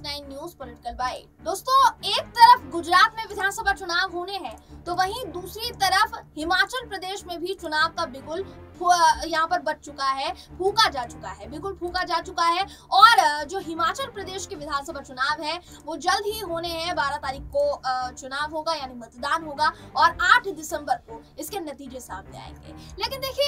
Bite दोस्तों, एक तरफ़ गुजरात में विधानसभा चुनाव होने हैं तो वहीं दूसरी तरफ़ हिमाचल प्रदेश में भी चुनाव का बिगुल यहाँ पर बच चुका है, फूका जा चुका है, बिल्कुल फूका जा चुका है। और जो हिमाचल प्रदेश के विधानसभा चुनाव है, वो जल्द ही होने हैं, बारह तारीख को चुनाव होगा, यानी मतदान होगा, और आठ दिसंबर को इसके नतीजे सामने आएँगे। लेकिन देखिए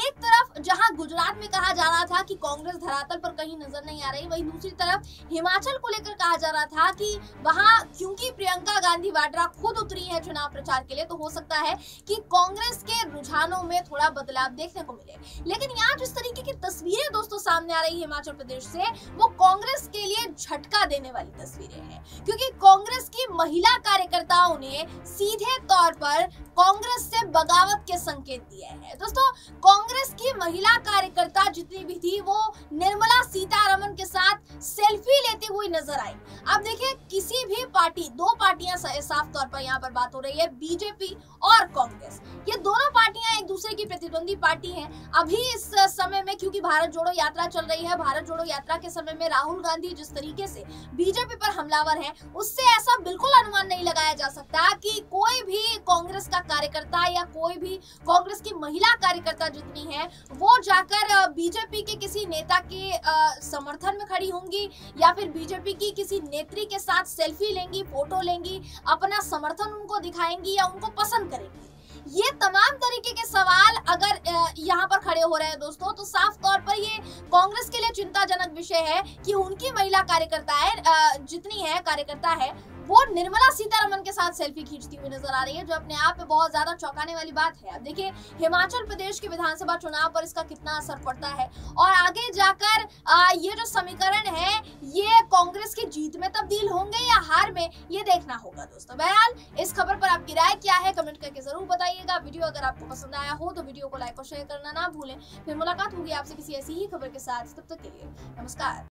एक तरफ़ जहाँ गुजरात में कहा जा रहा था कि कांग्रेस धरातल पर कहीं नज़र नहीं आ रही, वहीं दूसरी तरफ़ हिमाचल को लेकर कहा जा रहा था कि वहाँ, क्योंकि प्रियंका गांधी वाड्रा खुद उतरी है चुनाव प्रचार के लिए तो हो सकता है कि कांग्रेस के रुझानों में थोड़ा बदलाव देखने को मिले। लेकिन यहाँ जिस तरीके की तस्वीरें दोस्तों सामने आ रही है हिमाचल प्रदेश से, वो कांग्रेस के लिए झटका देने वाली तस्वीरें हैं। क्योंकि कांग्रेस की महिला कार्यकर्ताओं ने सीधे तौर पर कांग्रेस से बगावत के संकेत दिए हैं। दोस्तों, कांग्रेस की महिला कार्यकर्ता जितनी भी थी, वो निर्मला सीतारमन के साथ सेल्फी लेती हुई नज़र आई। अब देखिए, किसी भी पार्टी, दो पार्टियाँ साफ़ तौर पर यहाँ पर बात हो रही है, बीजेपी और कांग्रेस। ये दोनों पार्टियाँ एक दूसरे की प्रतिद्वंदी पार्टी है। अभी इस समय में, क्योंकि भारत जोड़ो यात्रा चल रही है, भारत जोड़ो यात्रा के समय में राहुल गांधी जिस तरीके से बीजेपी पर हमलावर है, उससे ऐसा बिल्कुल अनुमान नहीं लगाया जा सकता कि कोई कांग्रेस का कार्यकर्ता या कोई भी कांग्रेस की महिला कार्यकर्ता जितनी है, वो जाकर बीजेपी के किसी नेता के समर्थन में खड़ी होंगी या फिर बीजेपी की किसी नेत्री के साथ सेल्फी लेंगी, फ़ोटो लेंगी, अपना समर्थन उनको दिखाएँगी या उनको पसंद करेंगी। ये तमाम तरीके के सवाल अगर यहाँ पर खड़े हो रहे हैं दोस्तों तो साफ़ तौर पर ये कांग्रेस के लिए चिंताजनक विषय है कि उनकी महिला कार्यकर्ता है जितनी है, कार्यकर्ता है वो निर्मला सीतारमन के साथ सेल्फी खींचती हुई नज़र आ रही है जो अपने आप में बहुत ज़्यादा चौंकाने वाली बात है। अब देखिए हिमाचल प्रदेश के विधानसभा चुनाव पर इसका कितना असर पड़ता है। और आगे जाकर आ, ये जो समीकरण है ये कांग्रेस की जीत में तब्दील होंगे या हार में ये देखना होगा दोस्तों। बहरहाल इस खबर पर आपकी राय क्या है कमेंट करके ज़रूर बताइएगा। वीडियो अगर आपको पसंद आया हो तो वीडियो को लाइक और शेयर करना ना भूलें। फिर मुलाकात होगी आपसे किसी ऐसी ही खबर के साथ। तब तक के लिए नमस्कार।